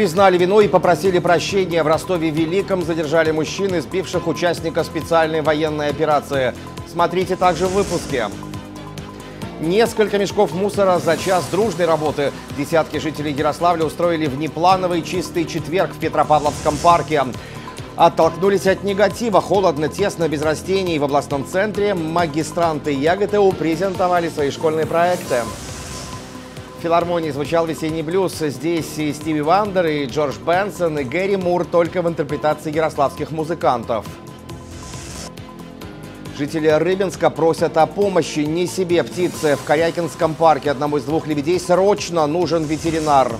Признали вину и попросили прощения. В Ростове-Великом задержали мужчин, избивших участника специальной военной операции. Смотрите также в выпуске. Несколько мешков мусора за час дружной работы. Десятки жителей Ярославля устроили внеплановый чистый четверг в Петропавловском парке. Оттолкнулись от негатива. Холодно, тесно, без растений. В областном центре магистранты ЯГТУ презентовали свои школьные проекты. Филармонии звучал весенний блюз. Здесь и Стиви Уандер, и Джордж Бенсон, и Гэри Мур только в интерпретации ярославских музыкантов. Жители Рыбинска просят о помощи не себе птицы. В Корякинском парке одному из двух лебедей срочно нужен ветеринар.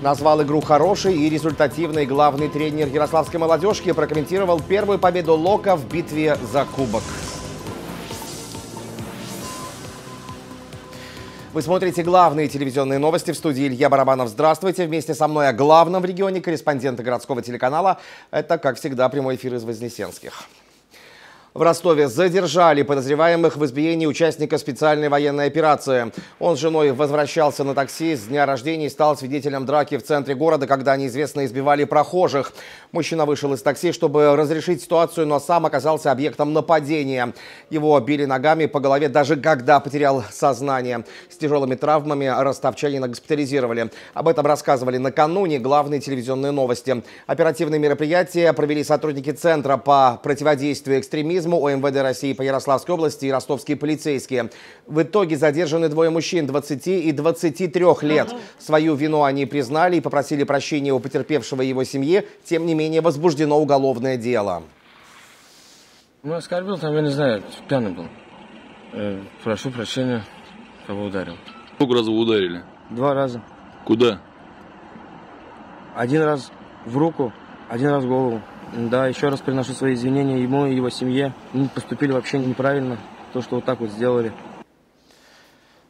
Назвал игру хорошей и результативной главный тренер ярославской молодежки прокомментировал первую победу Лока в битве за кубок. Вы смотрите главные телевизионные новости в студии Илья Барабанов. Здравствуйте. Вместе со мной о главном в регионе корреспонденты городского телеканала. Это, как всегда, прямой эфир из Вознесенских. В Ростове задержали подозреваемых в избиении участника специальной военной операции. Он с женой возвращался на такси с дня рождения и стал свидетелем драки в центре города, когда неизвестно избивали прохожих. Мужчина вышел из такси, чтобы разрешить ситуацию, но сам оказался объектом нападения. Его били ногами по голове, даже когда потерял сознание. С тяжелыми травмами ростовчанина госпитализировали. Об этом рассказывали накануне главные телевизионные новости. Оперативные мероприятия провели сотрудники Центра по противодействию экстремизму терроризму ОМВД России по Ярославской области и ростовские полицейские. В итоге задержаны двое мужчин 20 и 23 лет. Свою вину они признали и попросили прощения у потерпевшего и его семьи. Тем не менее, возбуждено уголовное дело. Ну, оскорбил, там, я не знаю, пьяный был. Э, прошу прощения, кого ударил. Сколько раз вы ударили? Два раза. Куда? Один раз в руку, один раз в голову. Да, еще раз приношу свои извинения ему и его семье. Мы поступили вообще неправильно, то, что вот так вот сделали.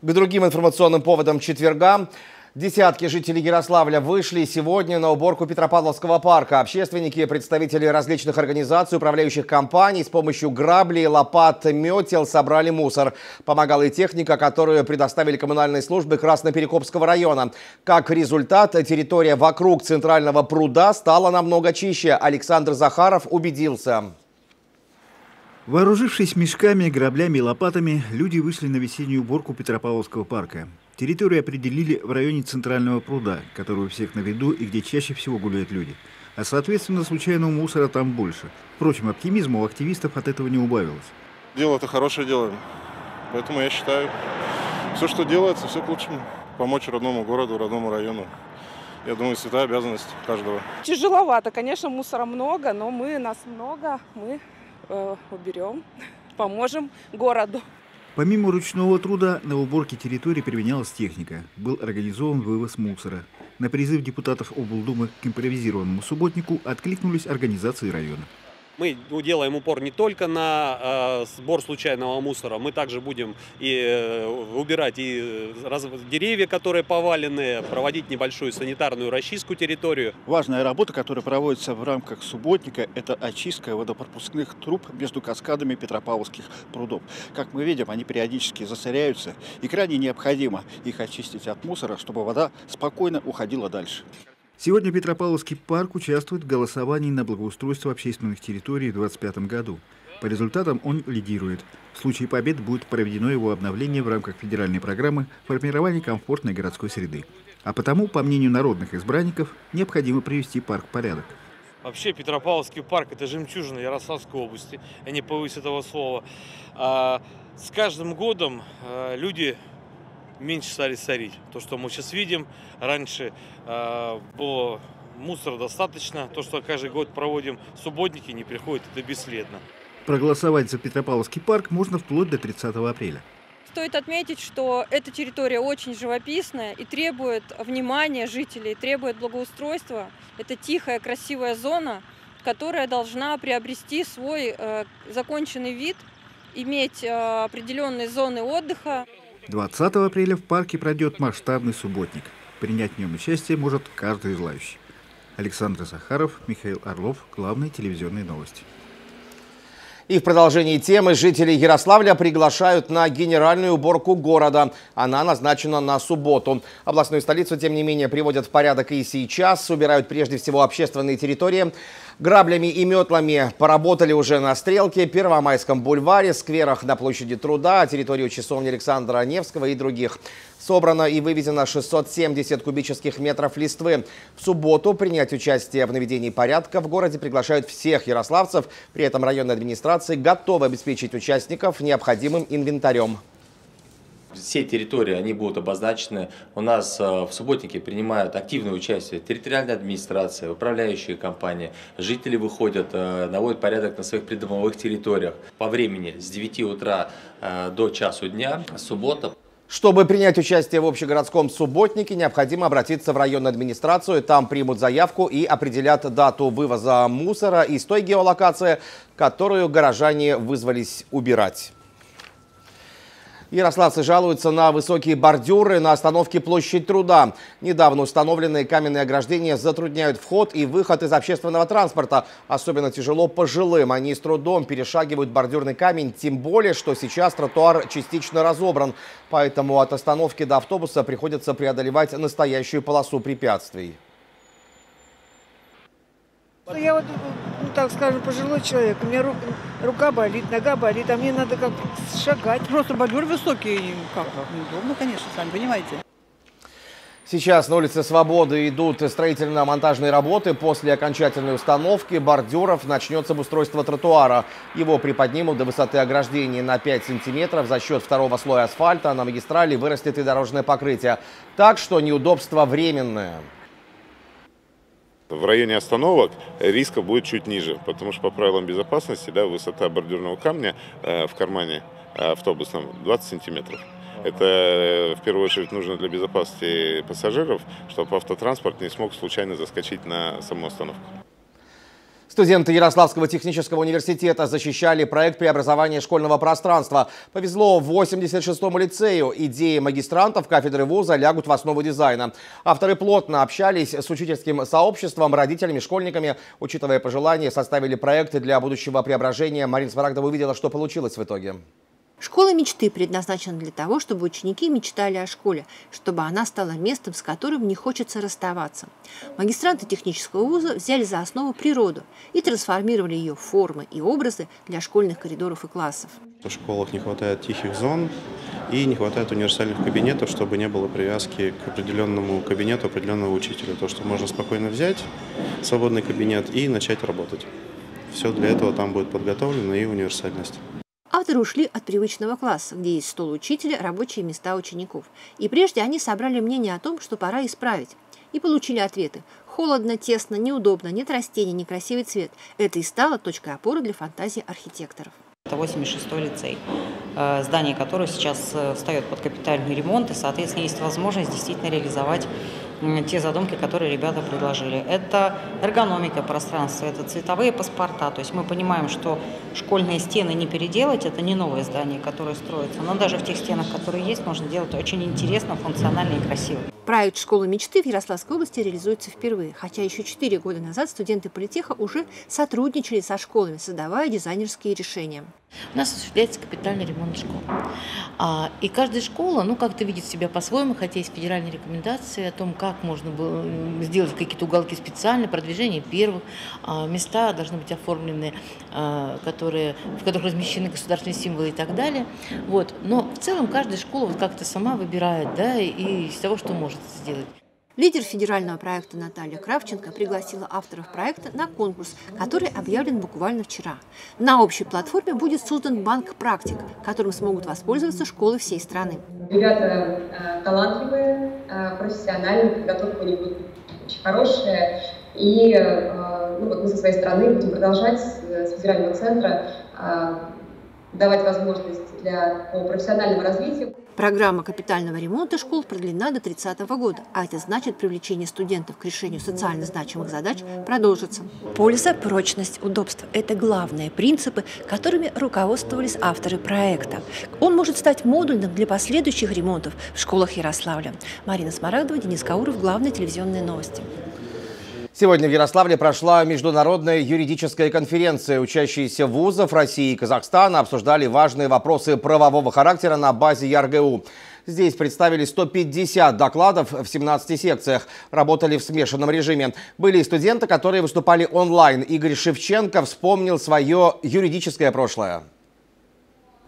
К другим информационным поводам четверга Десятки жителей Ярославля вышли сегодня на уборку Петропавловского парка. Общественники, представители различных организаций, управляющих компаний с помощью граблей, лопат, метел собрали мусор. Помогала и техника, которую предоставили коммунальные службы Красноперекопского района. Как результат, территория вокруг центрального пруда стала намного чище. Александр Захаров убедился. Вооружившись мешками, граблями и лопатами, люди вышли на весеннюю уборку Петропавловского парка. Территорию определили в районе Центрального пруда, который у всех на виду и где чаще всего гуляют люди. А соответственно, случайного мусора там больше. Впрочем, оптимизма у активистов от этого не убавилось. Дело это хорошее дело. Поэтому я считаю, все, что делается, все к лучшему. Помочь родному городу, родному району. Я думаю, святая обязанность каждого. Тяжеловато, конечно, мусора много, но мы, нас много, мы э, уберем, поможем городу. Помимо ручного труда, на уборке территории применялась техника. Был организован вывоз мусора. На призыв депутатов облдумы к импровизированному субботнику откликнулись организации района. Мы делаем упор не только на э, сбор случайного мусора, мы также будем и э, убирать и раз, деревья, которые повалены, проводить небольшую санитарную расчистку территорию. Важная работа, которая проводится в рамках субботника, это очистка водопропускных труб между каскадами Петропавловских прудов. Как мы видим, они периодически засоряются, и крайне необходимо их очистить от мусора, чтобы вода спокойно уходила дальше. Сегодня Петропавловский парк участвует в голосовании на благоустройство общественных территорий в 2025 году. По результатам он лидирует. В случае побед будет проведено его обновление в рамках федеральной программы формирования комфортной городской среды. А потому, по мнению народных избранников, необходимо привести парк в порядок. Вообще Петропавловский парк – это жемчужина Ярославской области, я не повысь этого слова. А с каждым годом а, люди меньше стали сорить. То, что мы сейчас видим, раньше э, было мусора достаточно. То, что каждый год проводим субботники, не приходит, это бесследно. Проголосовать за Петропавловский парк можно вплоть до 30 апреля. Стоит отметить, что эта территория очень живописная и требует внимания жителей, требует благоустройства. Это тихая, красивая зона, которая должна приобрести свой э, законченный вид, иметь э, определенные зоны отдыха. 20 апреля в парке пройдет масштабный субботник. Принять в нем участие может каждый желающий. Александр Захаров, Михаил Орлов. Главные телевизионные новости. И в продолжении темы жители Ярославля приглашают на генеральную уборку города. Она назначена на субботу. Областную столицу, тем не менее, приводят в порядок и сейчас. Убирают прежде всего общественные территории. Граблями и метлами поработали уже на Стрелке, Первомайском бульваре, скверах на площади Труда, территорию часовни Александра Невского и других. Собрано и вывезено 670 кубических метров листвы. В субботу принять участие в наведении порядка в городе приглашают всех ярославцев. При этом районная администрация готова обеспечить участников необходимым инвентарем. Все территории, они будут обозначены. У нас э, в субботнике принимают активное участие территориальная администрация, управляющие компании. Жители выходят, э, наводят порядок на своих придомовых территориях. По времени с 9 утра э, до часу дня, суббота. Чтобы принять участие в общегородском субботнике, необходимо обратиться в районную администрацию. Там примут заявку и определят дату вывоза мусора из той геолокации, которую горожане вызвались убирать. Ярославцы жалуются на высокие бордюры на остановке Площадь Труда. Недавно установленные каменные ограждения затрудняют вход и выход из общественного транспорта. Особенно тяжело пожилым. Они с трудом перешагивают бордюрный камень, тем более, что сейчас тротуар частично разобран. Поэтому от остановки до автобуса приходится преодолевать настоящую полосу препятствий. Я вот, так скажем, пожилой человек, у меня рука, рука болит, нога болит, а мне надо как шагать. Просто бордюр высокий, как неудобно, конечно, сами понимаете. Сейчас на улице Свободы идут строительно-монтажные работы. После окончательной установки бордюров начнется обустройство тротуара. Его приподнимут до высоты ограждения на 5 сантиметров. За счет второго слоя асфальта на магистрали вырастет и дорожное покрытие. Так что неудобство временное. В районе остановок риска будет чуть ниже, потому что по правилам безопасности да, высота бордюрного камня э, в кармане э, автобусном 20 сантиметров. Это э, в первую очередь нужно для безопасности пассажиров, чтобы автотранспорт не смог случайно заскочить на саму остановку. Студенты Ярославского технического университета защищали проект преобразования школьного пространства. Повезло 86-му лицею. Идеи магистрантов кафедры вуза лягут в основу дизайна. Авторы плотно общались с учительским сообществом, родителями, школьниками. Учитывая пожелания, составили проекты для будущего преображения. Марина Смарагдова увидела, что получилось в итоге. Школа мечты предназначена для того, чтобы ученики мечтали о школе, чтобы она стала местом, с которым не хочется расставаться. Магистранты технического вуза взяли за основу природу и трансформировали ее в формы и образы для школьных коридоров и классов. В школах не хватает тихих зон и не хватает универсальных кабинетов, чтобы не было привязки к определенному кабинету определенного учителя. То, что можно спокойно взять свободный кабинет и начать работать. Все для этого там будет подготовлено и универсальность. Авторы ушли от привычного класса, где есть стол учителя, рабочие места учеников. И прежде они собрали мнение о том, что пора исправить. И получили ответы. Холодно, тесно, неудобно, нет растений, некрасивый цвет. Это и стало точкой опоры для фантазии архитекторов. Это 86-й лицей, э, здание которого сейчас э, встает под капитальный ремонт, и, соответственно, есть возможность действительно реализовать те задумки, которые ребята предложили. Это эргономика пространства, это цветовые паспорта. То есть мы понимаем, что школьные стены не переделать, это не новое здание, которое строится, но даже в тех стенах, которые есть, можно делать очень интересно, функционально и красиво. Проект «Школа мечты» в Ярославской области реализуется впервые, хотя еще четыре года назад студенты политеха уже сотрудничали со школами, создавая дизайнерские решения. У нас осуществляется капитальный ремонт школ. А, и каждая школа, ну, как-то видит себя по-своему, хотя есть федеральные рекомендации о том, как можно было сделать какие-то уголки специальные, продвижение первых. А, места должны быть оформлены, а, которые, в которых размещены государственные символы и так далее. Вот. Но в целом каждая школа вот как-то сама выбирает, да, и из того, что может сделать. Лидер федерального проекта Наталья Кравченко пригласила авторов проекта на конкурс, который объявлен буквально вчера. На общей платформе будет создан банк практик, которым смогут воспользоваться школы всей страны. Ребята э, талантливые, э, профессиональные, подготовка у них будет очень хорошая. И э, ну, вот мы со своей стороны будем продолжать с федерального центра давать возможность для профессионального развития. Программа капитального ремонта школ продлена до 30 года, а это значит, привлечение студентов к решению социально значимых задач продолжится. Польза, прочность, удобство – это главные принципы, которыми руководствовались авторы проекта. Он может стать модульным для последующих ремонтов в школах Ярославля. Марина Смарагдова, Денис Кауров, Главные телевизионные новости. Сегодня в Ярославле прошла международная юридическая конференция. Учащиеся вузов России и Казахстана обсуждали важные вопросы правового характера на базе ЯРГУ. Здесь представили 150 докладов в 17 секциях. Работали в смешанном режиме. Были и студенты, которые выступали онлайн. Игорь Шевченко вспомнил свое юридическое прошлое.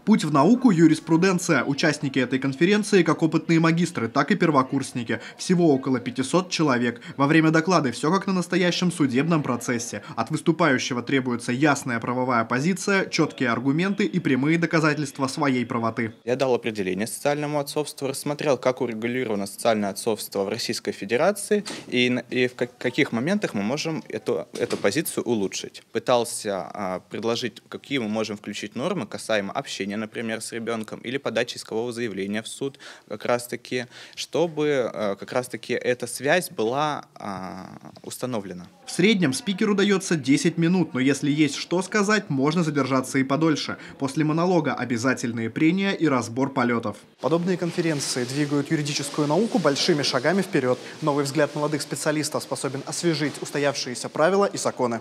Путь в науку – юриспруденция. Участники этой конференции как опытные магистры, так и первокурсники. Всего около 500 человек. Во время доклада все как на настоящем судебном процессе. От выступающего требуется ясная правовая позиция, четкие аргументы и прямые доказательства своей правоты. Я дал определение социальному отцовству, рассмотрел, как урегулировано социальное отцовство в Российской Федерации и, и в каких моментах мы можем эту, эту позицию улучшить. Пытался а, предложить, какие мы можем включить нормы касаемо общения общения, например, с ребенком, или подачи искового заявления в суд, как раз-таки, чтобы э, как раз-таки эта связь была а, установлена. В среднем спикеру дается 10 минут, но если есть что сказать, можно задержаться и подольше. После монолога обязательные прения и разбор полетов. Подобные конференции двигают юридическую науку большими шагами вперед. Новый взгляд молодых специалистов способен освежить устоявшиеся правила и законы.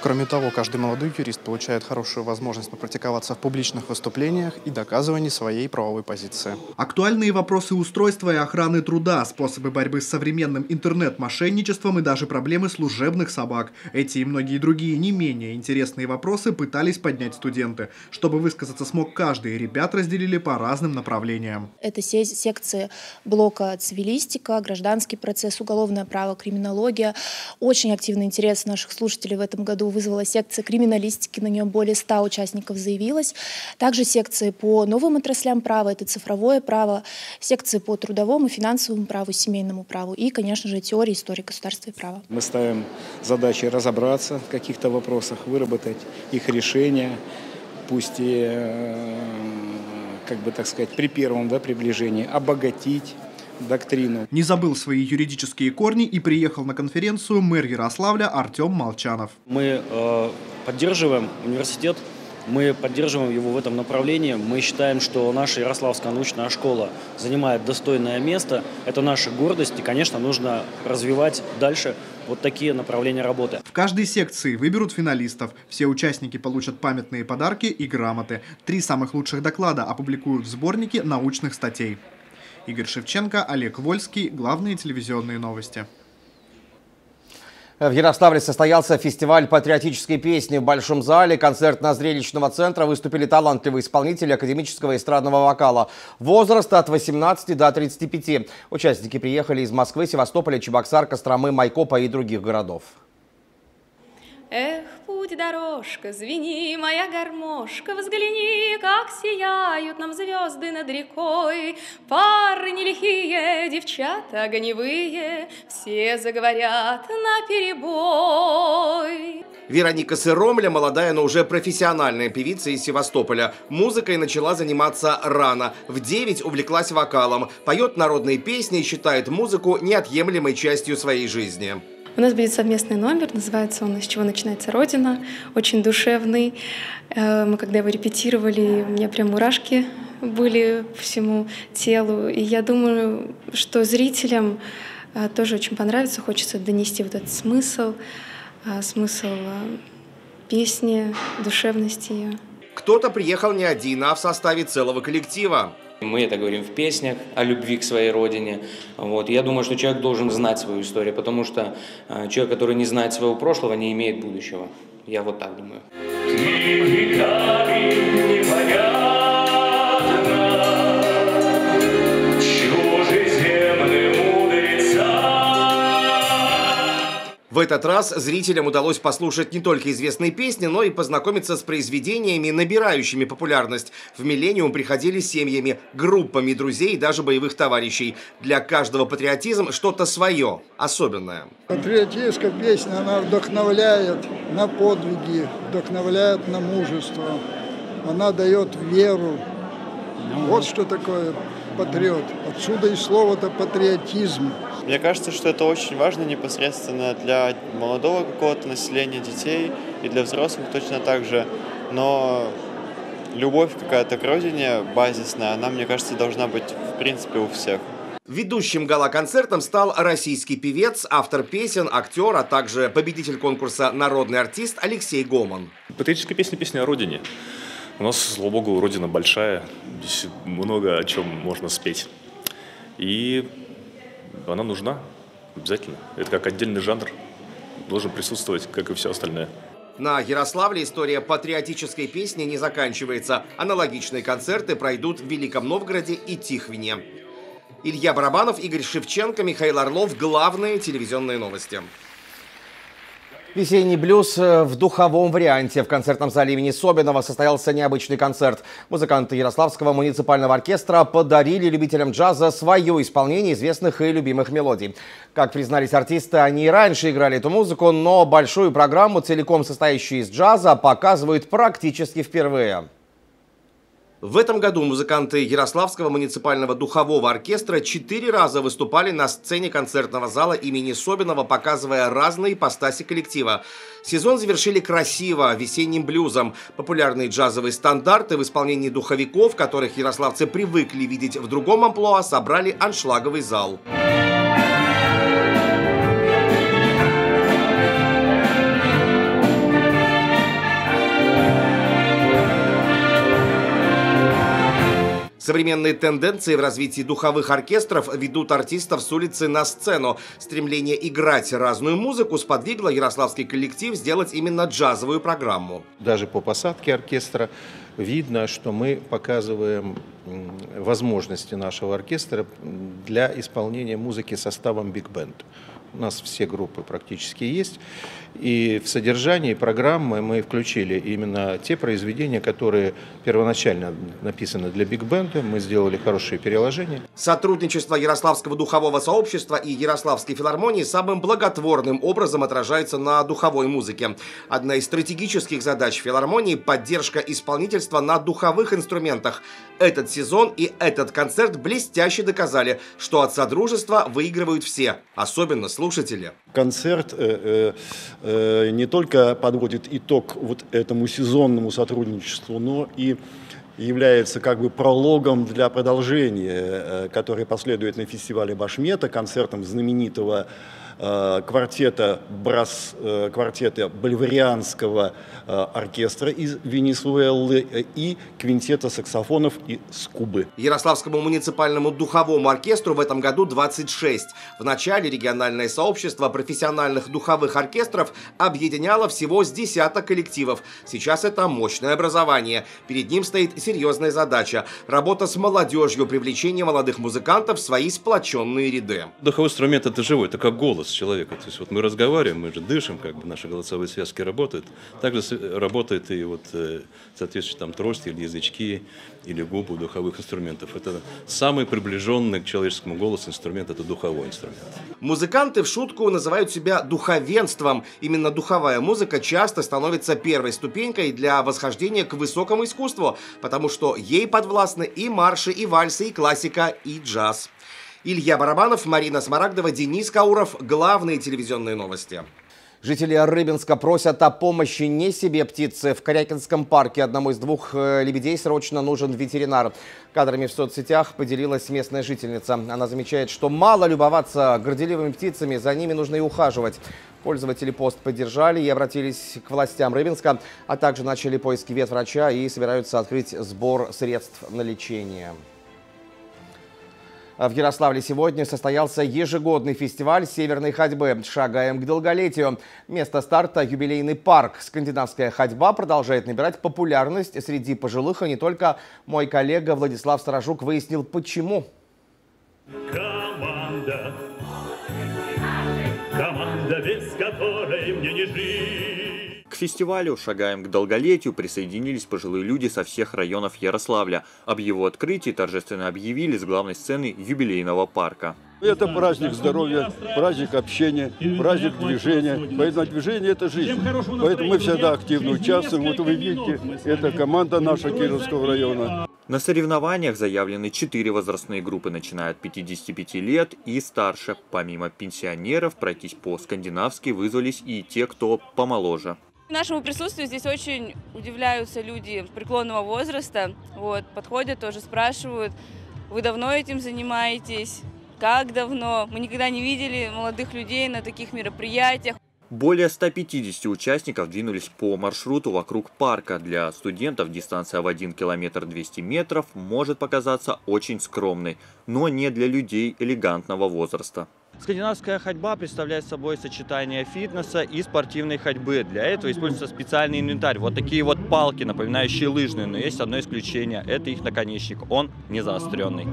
Кроме того, каждый молодой юрист получает хорошую возможность попрактиковаться в публичных выступлениях и доказывании своей правовой позиции. Актуальные вопросы устройства и охраны труда, способы борьбы с современным интернет-мошенничеством и даже проблемы служебных собак. Эти и многие другие не менее интересные вопросы пытались поднять студенты. Чтобы высказаться смог каждый, ребят разделили по разным направлениям. Это секции блока цивилистика, гражданский процесс, уголовное право, криминология. Очень активный интерес наших слушателей в этом году вызвала секция криминалистики, на нее более 100 участников заявилось. Также секции по новым отраслям права, это цифровое право, секции по трудовому, финансовому праву, семейному праву и, конечно же, теория истории государства и права. Мы ставим задачи разобраться в каких-то вопросах, выработать их решения, пусть и, э, как бы так сказать, при первом да, приближении обогатить доктрину. Не забыл свои юридические корни и приехал на конференцию мэр Ярославля Артем Молчанов. Мы э, поддерживаем университет, мы поддерживаем его в этом направлении. Мы считаем, что наша Ярославская научная школа занимает достойное место. Это наша гордость, и, конечно, нужно развивать дальше вот такие направления работы. В каждой секции выберут финалистов. Все участники получат памятные подарки и грамоты. Три самых лучших доклада опубликуют в сборнике научных статей. Игорь Шевченко, Олег Вольский. Главные телевизионные новости. В Ярославле состоялся фестиваль патриотической песни в Большом зале. Концертно-зрелищного центра выступили талантливые исполнители академического эстрадного вокала. Возраста от 18 до 35. Участники приехали из Москвы, Севастополя, Чебоксар, Костромы, Майкопа и других городов. Эх, путь дорожка, звени, моя гармошка, Взгляни, как сияют нам звезды над рекой. Парни лихие, девчата огневые, Все заговорят на перебой. Вероника Сыромля, молодая, но уже профессиональная певица из Севастополя. Музыкой начала заниматься рано. В 9 увлеклась вокалом. Поет народные песни и считает музыку неотъемлемой частью своей жизни. У нас будет совместный номер, называется он «Из чего начинается Родина», очень душевный. Э, мы когда его репетировали, у меня прям мурашки были по всему телу. И я думаю, что зрителям э, тоже очень понравится, хочется донести вот этот смысл, э, смысл песни, душевности ее. Кто-то приехал не один, а в составе целого коллектива. Мы это говорим в песнях о любви к своей родине. Вот. Я думаю, что человек должен знать свою историю, потому что э, человек, который не знает своего прошлого, не имеет будущего. Я вот так думаю. Этот раз зрителям удалось послушать не только известные песни, но и познакомиться с произведениями, набирающими популярность. В «Миллениум» приходили семьями, группами друзей и даже боевых товарищей. Для каждого патриотизм что-то свое, особенное. Патриотическая песня, она вдохновляет на подвиги, вдохновляет на мужество. Она дает веру. Вот что такое патриот. Отсюда и слово-то патриотизм. Мне кажется, что это очень важно непосредственно для молодого какого-то населения, детей и для взрослых точно так же. Но любовь какая-то к родине базисная, она, мне кажется, должна быть в принципе у всех. Ведущим гала-концертом стал российский певец, автор песен, актер, а также победитель конкурса «Народный артист» Алексей Гоман. Патриотическая песня – песня о родине. У нас, слава богу, родина большая, здесь много о чем можно спеть. И она нужна обязательно. Это как отдельный жанр, должен присутствовать, как и все остальное. На Ярославле история патриотической песни не заканчивается. Аналогичные концерты пройдут в Великом Новгороде и Тихвине. Илья Барабанов, Игорь Шевченко, Михаил Орлов. Главные телевизионные новости. Весенний блюз э, в духовом варианте. В концертном зале имени Собинова состоялся необычный концерт. Музыканты Ярославского муниципального оркестра подарили любителям джаза свое исполнение известных и любимых мелодий. Как признались артисты, они и раньше играли эту музыку, но большую программу, целиком состоящую из джаза, показывают практически впервые. В этом году музыканты Ярославского муниципального духового оркестра четыре раза выступали на сцене концертного зала имени Собинова, показывая разные ипостаси коллектива. Сезон завершили красиво, весенним блюзом. Популярные джазовые стандарты в исполнении духовиков, которых ярославцы привыкли видеть в другом амплуа, собрали аншлаговый зал. Современные тенденции в развитии духовых оркестров ведут артистов с улицы на сцену. Стремление играть разную музыку сподвигло ярославский коллектив сделать именно джазовую программу. Даже по посадке оркестра видно, что мы показываем возможности нашего оркестра для исполнения музыки составом биг-бенд. У нас все группы практически есть. И в содержании программы мы включили именно те произведения, которые первоначально написаны для биг-бенда. Мы сделали хорошие переложения. Сотрудничество Ярославского духового сообщества и Ярославской филармонии самым благотворным образом отражается на духовой музыке. Одна из стратегических задач филармонии – поддержка исполнительства на духовых инструментах. Этот сезон и этот концерт блестяще доказали, что от Содружества выигрывают все, особенно слушатели. Концерт э, э, э, не только подводит итог вот этому сезонному сотрудничеству, но и является как бы прологом для продолжения, э, который последует на фестивале Башмета, концертом знаменитого квартета, брас, э, квартета Боливарианского э, оркестра из Венесуэлы и квинтета саксофонов из Кубы. Ярославскому муниципальному духовому оркестру в этом году 26. В начале региональное сообщество профессиональных духовых оркестров объединяло всего с десяток коллективов. Сейчас это мощное образование. Перед ним стоит серьезная задача – работа с молодежью, привлечение молодых музыкантов в свои сплоченные ряды. Духовой инструмент – это живой, это как голос голос человека. То есть вот мы разговариваем, мы же дышим, как бы наши голосовые связки работают. Также работает и вот э, соответствующие там трости или язычки, или губы духовых инструментов. Это самый приближенный к человеческому голосу инструмент, это духовой инструмент. Музыканты в шутку называют себя духовенством. Именно духовая музыка часто становится первой ступенькой для восхождения к высокому искусству, потому что ей подвластны и марши, и вальсы, и классика, и джаз. Илья Барабанов, Марина Смарагдова, Денис Кауров. Главные телевизионные новости. Жители Рыбинска просят о помощи не себе птицы. В Корякинском парке одному из двух э, лебедей срочно нужен ветеринар. Кадрами в соцсетях поделилась местная жительница. Она замечает, что мало любоваться горделивыми птицами, за ними нужно и ухаживать. Пользователи пост поддержали и обратились к властям Рыбинска, а также начали поиски ветврача и собираются открыть сбор средств на лечение. В Ярославле сегодня состоялся ежегодный фестиваль северной ходьбы «Шагаем к долголетию». Место старта – юбилейный парк. Скандинавская ходьба продолжает набирать популярность среди пожилых, и не только. Мой коллега Владислав Сторожук выяснил, почему. Команда, команда, без которой мне не жить. Фестивалю «Шагаем к долголетию» присоединились пожилые люди со всех районов Ярославля. Об его открытии торжественно объявили с главной сцены юбилейного парка. Это праздник здоровья, праздник общения, праздник движения. Поэтому движение – это жизнь. Поэтому мы всегда активно участвуем. Вот вы видите, это команда наша Кировского района. На соревнованиях заявлены четыре возрастные группы, начиная от 55 лет и старше. Помимо пенсионеров, пройтись по-скандинавски вызвались и те, кто помоложе. Нашему присутствию здесь очень удивляются люди преклонного возраста. Вот, подходят тоже, спрашивают, вы давно этим занимаетесь? как давно. Мы никогда не видели молодых людей на таких мероприятиях. Более 150 участников двинулись по маршруту вокруг парка. Для студентов дистанция в 1 километр 200 метров может показаться очень скромной, но не для людей элегантного возраста. Скандинавская ходьба представляет собой сочетание фитнеса и спортивной ходьбы. Для этого используется специальный инвентарь. Вот такие вот палки, напоминающие лыжные, но есть одно исключение. Это их наконечник, он не заостренный.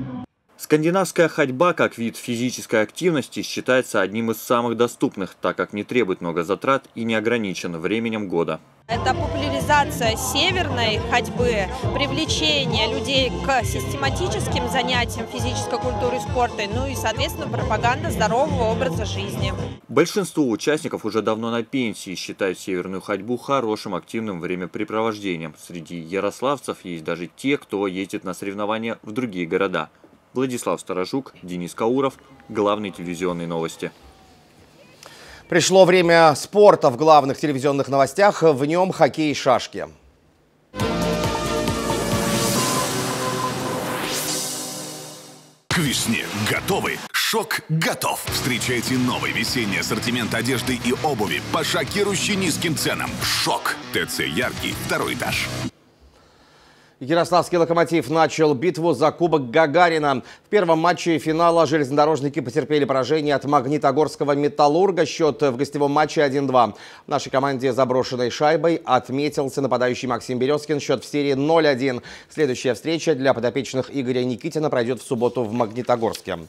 Скандинавская ходьба как вид физической активности считается одним из самых доступных, так как не требует много затрат и не ограничен временем года. Это популяризация северной ходьбы, привлечение людей к систематическим занятиям физической культуры и спорта, ну и, соответственно, пропаганда здорового образа жизни. Большинство участников уже давно на пенсии считают северную ходьбу хорошим активным времяпрепровождением. Среди ярославцев есть даже те, кто ездит на соревнования в другие города – Владислав Сторожук, Денис Кауров. Главные телевизионные новости. Пришло время спорта в главных телевизионных новостях. В нем хоккей и шашки. К весне готовы? Шок готов! Встречайте новый весенний ассортимент одежды и обуви по шокирующе низким ценам. Шок! ТЦ «Яркий», второй этаж. Ярославский «Локомотив» начал битву за Кубок Гагарина. В первом матче финала железнодорожники потерпели поражение от магнитогорского «Металлурга». Счет в гостевом матче 1-2. В нашей команде заброшенной шайбой отметился нападающий Максим Березкин. Счет в серии 0-1. Следующая встреча для подопечных Игоря Никитина пройдет в субботу в Магнитогорске.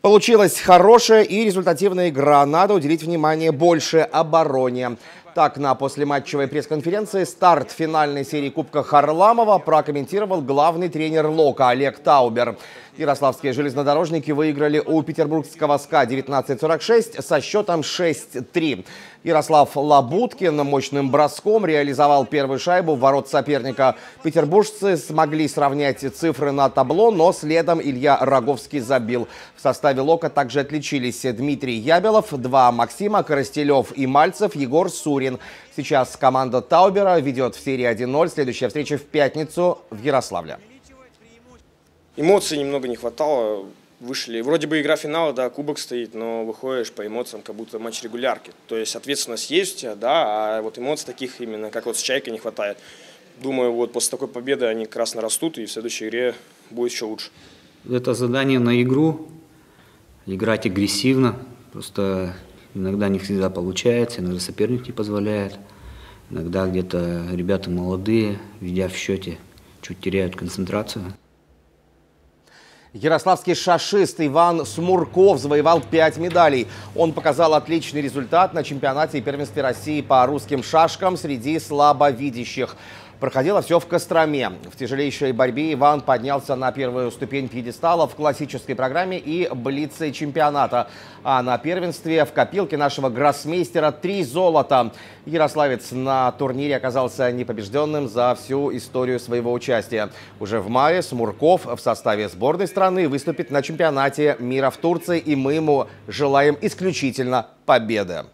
Получилась хорошая и результативная игра. Надо уделить внимание больше обороне. Так, на послематчевой пресс-конференции старт финальной серии Кубка Харламова прокомментировал главный тренер Лока Олег Таубер. Ярославские железнодорожники выиграли у петербургского СКА 1946 со счетом 6-3. Ярослав Лабуткин мощным броском реализовал первую шайбу в ворот соперника. Петербуржцы смогли сравнять цифры на табло, но следом Илья Роговский забил. В составе Лока также отличились Дмитрий Ябелов, два Максима, Коростелев и Мальцев, Егор Сурин. Сейчас команда Таубера ведет в серии 1-0. Следующая встреча в пятницу в Ярославле. Эмоций немного не хватало. Вышли. Вроде бы игра финала, да, кубок стоит, но выходишь по эмоциям, как будто матч регулярки. То есть ответственность есть у тебя, да, а вот эмоций таких именно, как вот с Чайкой, не хватает. Думаю, вот после такой победы они как раз нарастут, и в следующей игре будет еще лучше. Это задание на игру, играть агрессивно, просто иногда не всегда получается, иногда соперник не позволяет, иногда где-то ребята молодые, ведя в счете, чуть теряют концентрацию. Ярославский шашист Иван Смурков завоевал 5 медалей. Он показал отличный результат на чемпионате и первенстве России по русским шашкам среди слабовидящих. Проходило все в Костроме. В тяжелейшей борьбе Иван поднялся на первую ступень пьедестала в классической программе и блице чемпионата. А на первенстве в копилке нашего гроссмейстера три золота. Ярославец на турнире оказался непобежденным за всю историю своего участия. Уже в мае Смурков в составе сборной страны выступит на чемпионате мира в Турции, и мы ему желаем исключительно победы.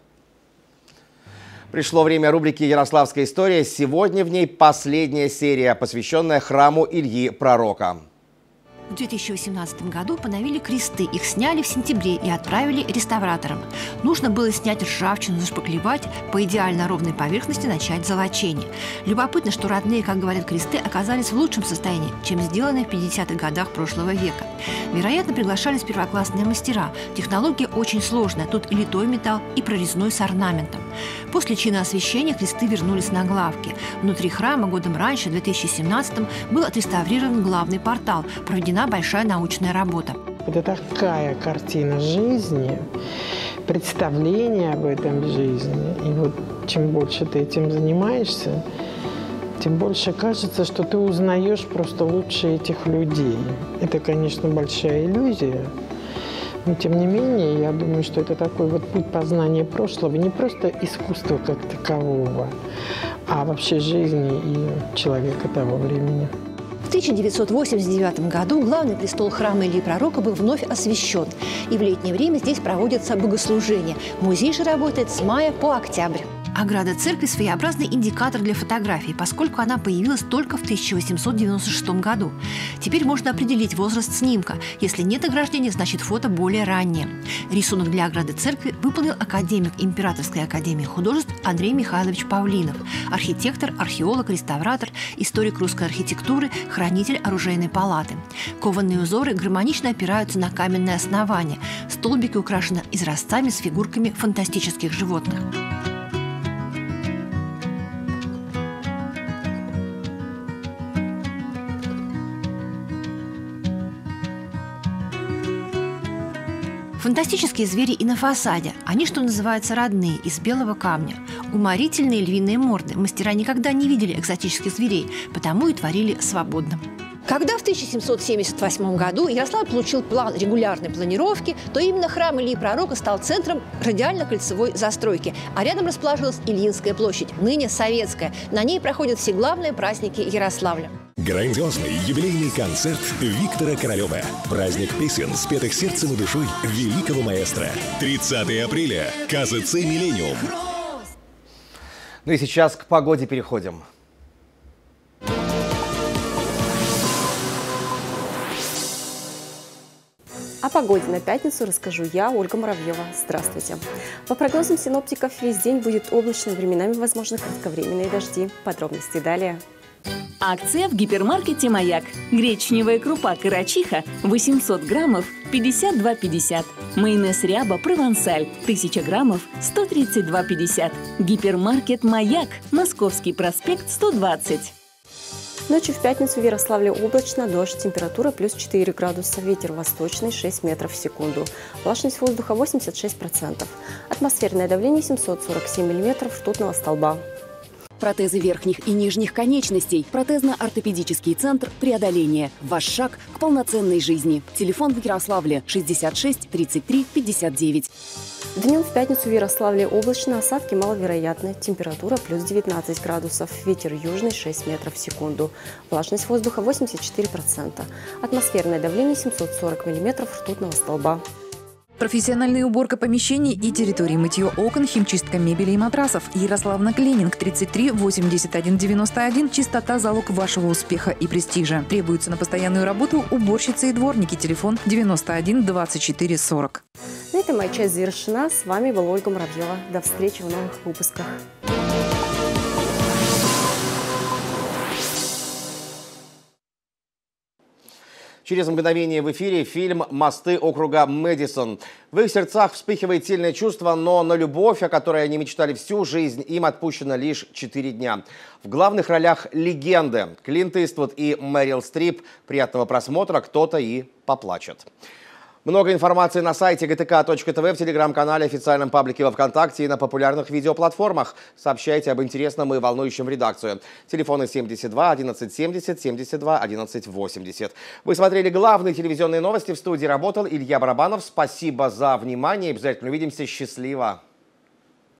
Пришло время рубрики «Ярославская история». Сегодня в ней последняя серия, посвященная храму Ильи Пророка. В 2018 году поновили кресты. Их сняли в сентябре и отправили реставраторам. Нужно было снять ржавчину, зашпаклевать, по идеально ровной поверхности начать золочение. Любопытно, что родные, как говорят, кресты оказались в лучшем состоянии, чем сделанные в 50-х годах прошлого века. Вероятно, приглашались первоклассные мастера. Технология очень сложная. Тут и литой металл, и прорезной с орнаментом. После чина освящения кресты вернулись на главки. Внутри храма годом раньше, в 2017 был отреставрирован главный портал. Проведена большая научная работа. Это такая картина жизни, представление об этом жизни. И вот чем больше ты этим занимаешься, тем больше кажется, что ты узнаешь просто лучше этих людей. Это, конечно, большая иллюзия, но тем не менее, я думаю, что это такой вот путь познания прошлого, не просто искусства как такового, а вообще жизни и человека того времени. В 1989 году главный престол храма Ильи Пророка был вновь освящен, и в летнее время здесь проводятся богослужения. Музей же работает с мая по октябрь. Ограда церкви – своеобразный индикатор для фотографий, поскольку она появилась только в 1896 году. Теперь можно определить возраст снимка. Если нет ограждения, значит фото более раннее. Рисунок для ограды церкви выполнил академик Императорской академии художеств Андрей Михайлович Павлинов, архитектор, археолог, реставратор, историк русской архитектуры, хранитель оружейной палаты. Кованные узоры гармонично опираются на каменное основание. Столбики украшены изразцами с фигурками фантастических животных. Фантастические звери и на фасаде. Они, что называется, родные, из белого камня. Уморительные львиные морды. Мастера никогда не видели экзотических зверей, потому и творили свободно. Когда в 1778 году Ярослав получил план регулярной планировки, то именно храм Ильи Пророка стал центром радиально-кольцевой застройки, а рядом расположилась Ильинская площадь, ныне советская. На ней проходят все главные праздники Ярославля. Грандиозный юбилейный концерт Виктора Королева. Праздник песен, спетых сердцем и душой великого маэстро. 30 апреля. КЗЦ «Миллениум». Ну и сейчас к погоде переходим. О погоде на пятницу расскажу я, Ольга Муравьева. Здравствуйте. По прогнозам синоптиков, весь день будет облачно, временами возможны кратковременные дожди. Подробности далее. Акция в гипермаркете «Маяк». Гречневая крупа «Карачиха» 800 граммов 52,50. Майонез «Ряба» «Провансаль» 1000 граммов 132,50. Гипермаркет «Маяк». Московский проспект 120. Ночью в пятницу в Ярославле облачно, дождь, температура плюс 4 градуса, ветер восточный 6 метров в секунду. Влажность воздуха 86%. Атмосферное давление 747 миллиметров ртутного столба. Протезы верхних и нижних конечностей. Протезно-ортопедический центр «Преодоление». Ваш шаг к полноценной жизни. Телефон в Ярославле 66 33 59. Днем в пятницу в Ярославле облачно, осадки маловероятны. Температура плюс 19 градусов, ветер южный 6 метров в секунду. Влажность воздуха 84%. Атмосферное давление 740 миллиметров ртутного столба. Профессиональная уборка помещений и территорий, мытье окон, химчистка мебели и матрасов. Ярославна Клининг 33 81 91. Чистота – залог вашего успеха и престижа. Требуется на постоянную работу уборщицы и дворники. Телефон 91 24 40. На этом моя часть завершена. С вами была Ольга Муравьева. До встречи в новых выпусках. Через мгновение в эфире фильм «Мосты округа Мэдисон». В их сердцах вспыхивает сильное чувство, но на любовь, о которой они мечтали всю жизнь, им отпущено лишь 4 дня. В главных ролях легенды Клинт Иствуд и Мэрил Стрип. Приятного просмотра, кто-то и поплачет. Много информации на сайте gtk.tv, в телеграм-канале, официальном паблике во Вконтакте и на популярных видеоплатформах. Сообщайте об интересном и волнующем редакцию. Телефоны 72 1170 72 1180. Вы смотрели главные телевизионные новости. В студии работал Илья Барабанов. Спасибо за внимание. Обязательно увидимся. Счастливо.